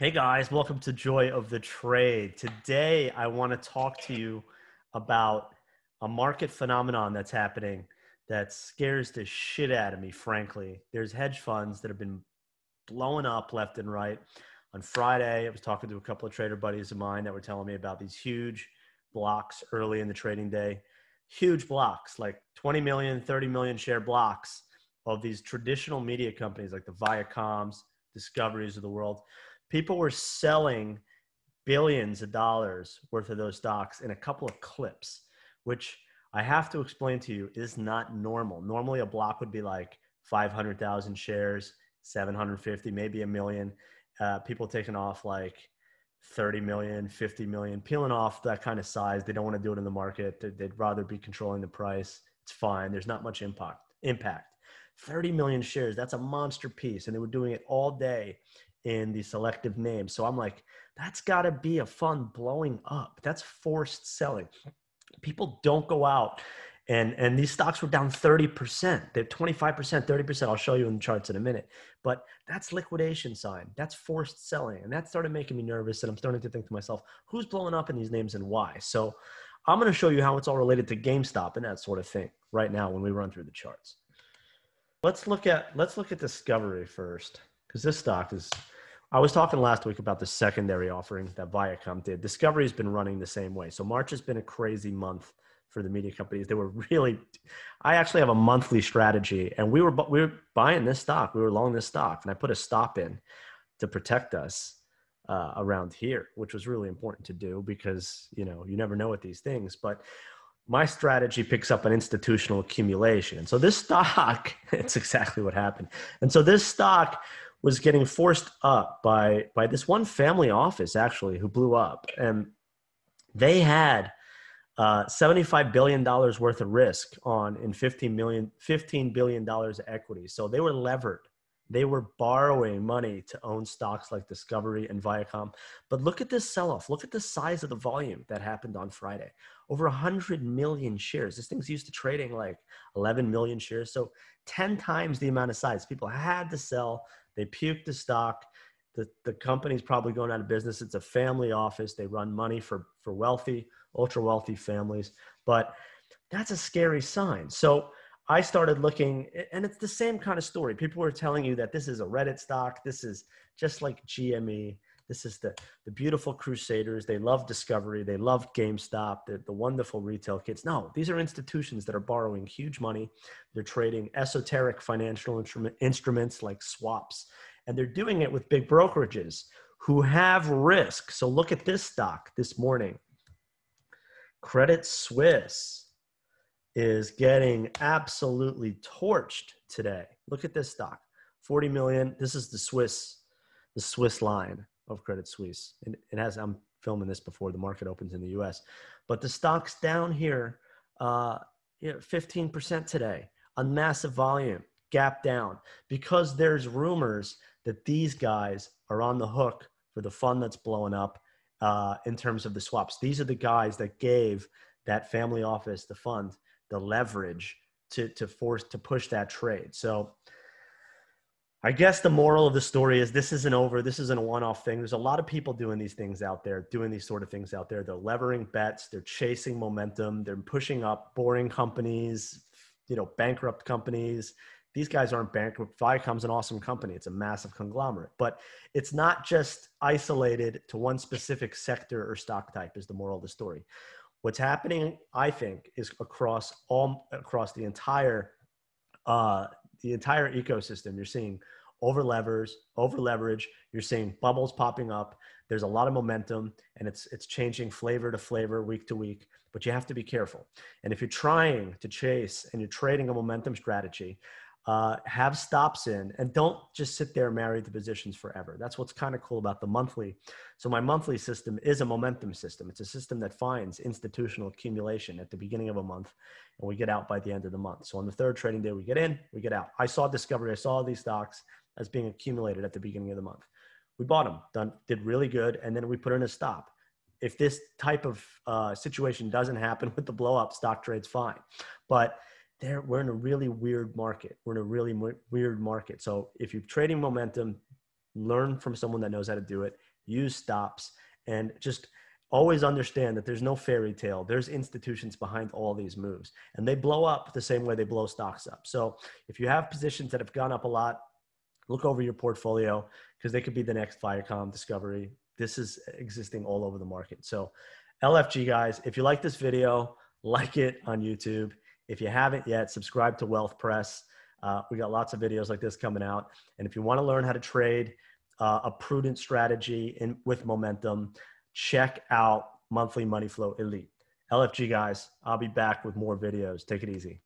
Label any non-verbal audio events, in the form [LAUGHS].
Hey guys, welcome to Joy of the Trade. Today, I want to talk to you about a market phenomenon that's happening that scares the shit out of me, frankly. There's hedge funds that have been blowing up left and right. On Friday, I was talking to a couple of trader buddies of mine that were telling me about these huge blocks early in the trading day. Huge blocks, like 20 million, 30 million share blocks of these traditional media companies like the Viacoms, Discoveries of the world people were selling billions of dollars worth of those stocks in a couple of clips, which I have to explain to you is not normal. Normally, a block would be like 500,000 shares, 750, maybe a million. Uh, people taking off like 30 million, 50 million, peeling off that kind of size. They don't want to do it in the market. They'd rather be controlling the price. It's fine. There's not much impact. Impact. 30 million shares. That's a monster piece. And they were doing it all day in the selective names. So I'm like, that's got to be a fund blowing up. That's forced selling. People don't go out and and these stocks were down 30%. They're 25%, 30%. I'll show you in the charts in a minute. But that's liquidation sign. That's forced selling. And that started making me nervous and I'm starting to think to myself, who's blowing up in these names and why? So I'm going to show you how it's all related to GameStop and that sort of thing right now when we run through the charts. Let's look at let's look at Discovery first because this stock is I was talking last week about the secondary offering that Viacom did. Discovery has been running the same way. So March has been a crazy month for the media companies. They were really, I actually have a monthly strategy, and we were we were buying this stock. We were long this stock, and I put a stop in to protect us uh, around here, which was really important to do because you know you never know with these things. But my strategy picks up an institutional accumulation, and so this stock, [LAUGHS] it's exactly what happened. And so this stock was getting forced up by by this one family office actually who blew up. And they had uh, 75 billion dollars worth of risk on in 15 million 15 billion dollars of equity. So they were levered. They were borrowing money to own stocks like discovery and viacom. But look at this sell-off. Look at the size of the volume that happened on friday. Over 100 million shares. This thing's used to trading like 11 million shares. So 10 times the amount of size. People had to sell they puked the stock. The, the company's probably going out of business. It's a family office. They run money for, for wealthy, ultra wealthy families. But that's a scary sign. So I started looking, and it's the same kind of story. People were telling you that this is a Reddit stock. This is just like GME. This is the, the beautiful Crusaders. They love Discovery. They love GameStop. They're the wonderful retail kids. No, these are institutions that are borrowing huge money. They're trading esoteric financial instrument, instruments like swaps, and they're doing it with big brokerages who have risk. So look at this stock this morning. Credit Suisse is getting absolutely torched today. Look at this stock. 40 million. This is the Swiss the Swiss line of Credit Suisse. And it has, I'm filming this before the market opens in the US, but the stock's down here, uh, you know, 15% today, a massive volume, gap down, because there's rumors that these guys are on the hook for the fund that's blowing up uh, in terms of the swaps. These are the guys that gave that family office, the fund, the leverage to, to force to push that trade. So I guess the moral of the story is this isn't over. This isn't a one off thing. There's a lot of people doing these things out there, doing these sort of things out there. They're levering bets, they're chasing momentum, they're pushing up boring companies, you know, bankrupt companies. These guys aren't bankrupt. Viacom's an awesome company. It's a massive conglomerate, but it's not just isolated to one specific sector or stock type is the moral of the story. What's happening, I think, is across all across the entire uh, the entire ecosystem. You're seeing over levers, over leverage. You're seeing bubbles popping up. There's a lot of momentum, and it's it's changing flavor to flavor, week to week. But you have to be careful. And if you're trying to chase and you're trading a momentum strategy, uh, have stops in and don't just sit there married to positions forever. That's what's kind of cool about the monthly. So my monthly system is a momentum system. It's a system that finds institutional accumulation at the beginning of a month and we get out by the end of the month. So on the third trading day, we get in, we get out. I saw discovery. I saw these stocks as being accumulated at the beginning of the month. We bought them, done, did really good. And then we put in a stop. If this type of uh, situation doesn't happen [LAUGHS] with the blow up, stock trades fine. But there we're in a really weird market. We're in a really weird market. So if you're trading momentum, learn from someone that knows how to do it. use stops, and just always understand that there's no fairy tale. There's institutions behind all these moves, and they blow up the same way they blow stocks up. So if you have positions that have gone up a lot, look over your portfolio because they could be the next Viacom Discovery. This is existing all over the market. So LFG guys, if you like this video, like it on YouTube. If you haven't yet, subscribe to Wealth Press. Uh, we got lots of videos like this coming out. And if you want to learn how to trade uh, a prudent strategy in, with momentum, check out Monthly Money Flow Elite. LFG guys, I'll be back with more videos. Take it easy.